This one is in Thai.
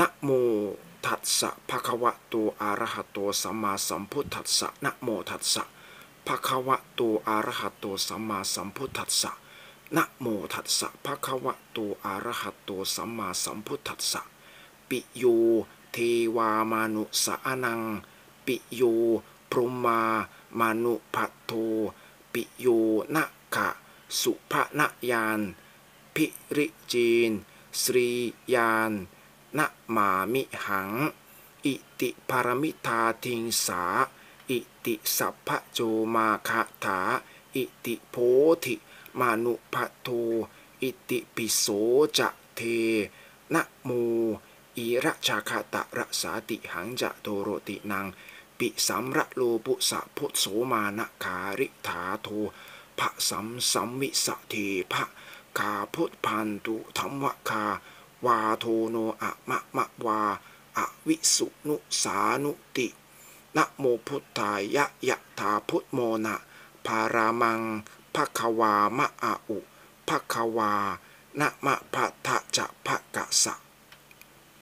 นะโมทัสสะภะคะวะโตอะระหะโตสัมมาสัมพุทธัสสะนะโมทัสสะภะคะวะโตอะระหะโตสัมมาสัมพุทธัสสะนะโมทัสสะภะคะวะโตอะระหะโตสัมมาสัมพุทธัสสะปิโยเทวามานุสานัง ปิโยพรหมามานุพัทโทปิโยนะกะสุภนยาน พิริจีน สรียาน นะมามิหัง อิติปารมิทาทิงสา อิติสัพพะโจมาคาถา อิติโพธิมานุพัทโทอิติปิโสจะเท นะโมอีระชาคาตะระสาติหังจะโตโรตินัง ปิสัมระโลปุสะพุทโสมานะคาริถาโทภะสัมสัมวิสะเทภะคาพุทพันตุธรรมวคา วาโทโนอะมะมะวาอะวิสุนุสานุตินะโมพุทธายะยะถาพุทโมนะพารามังภความะอาอุภควานะมะพะทะจะภะกะสะ